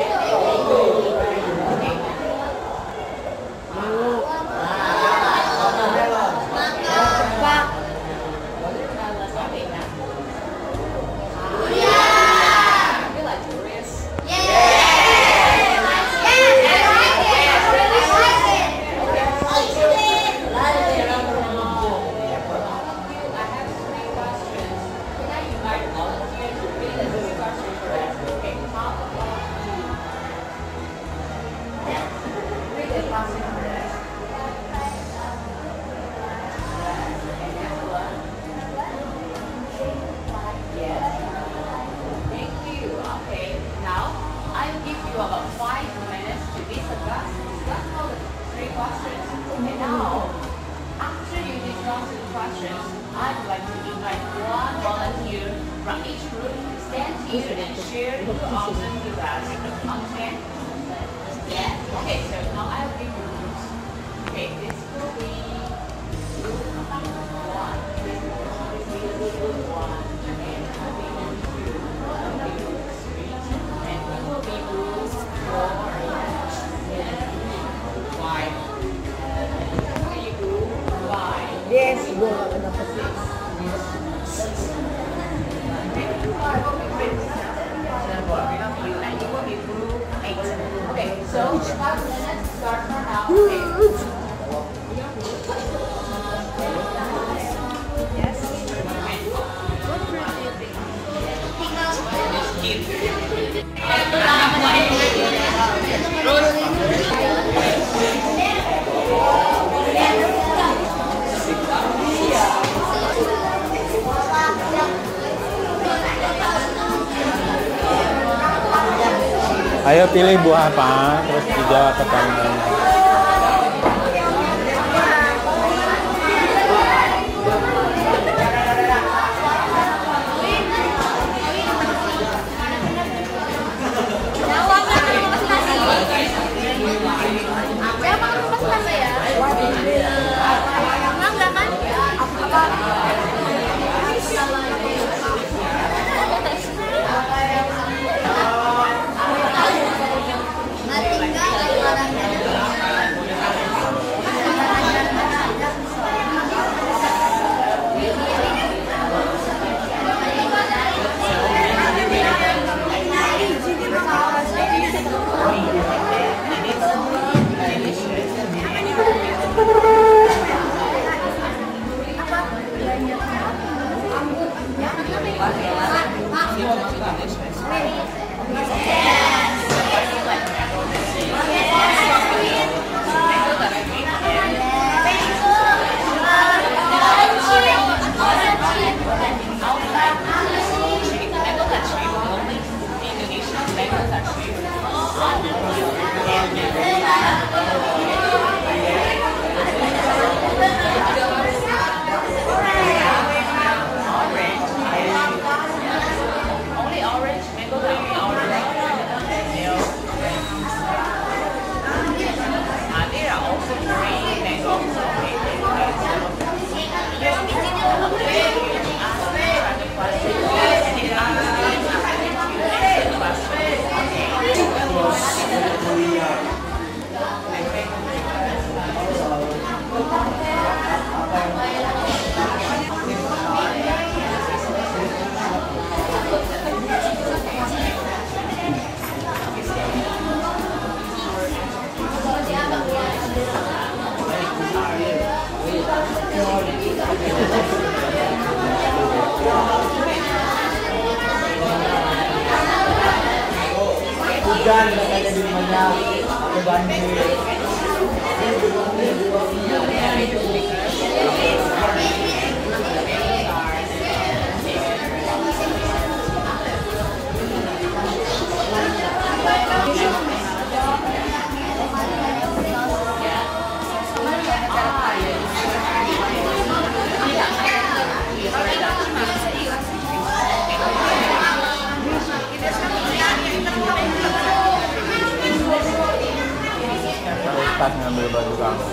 Yes. Questions. And now, after you discuss the questions, I'd like to invite one volunteer from each group to stand here and share your answers with us. Understand? Yeah? Okay, so now I'll give you groups. Okay, this will be Então, Ayo pilih buah apa, terus dijawab pertanyaannya. Hujan katanya di ada banjir. Tak ngambil baju kamu.